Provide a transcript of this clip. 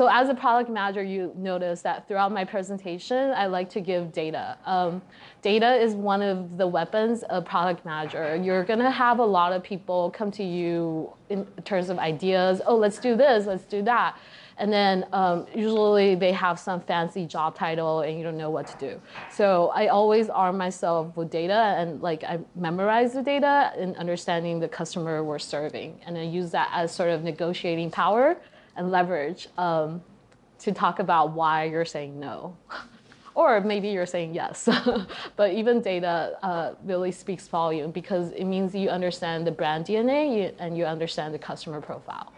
so as a product manager, you notice that throughout my presentation, I like to give data. Um, data is one of the weapons of product manager. You're gonna have a lot of people come to you in terms of ideas. Oh, let's do this, let's do that. And then um, usually they have some fancy job title and you don't know what to do. So I always arm myself with data and like I memorize the data and understanding the customer we're serving. And I use that as sort of negotiating power and leverage um, to talk about why you're saying no. or maybe you're saying yes. but even data uh, really speaks volume because it means you understand the brand DNA and you understand the customer profile.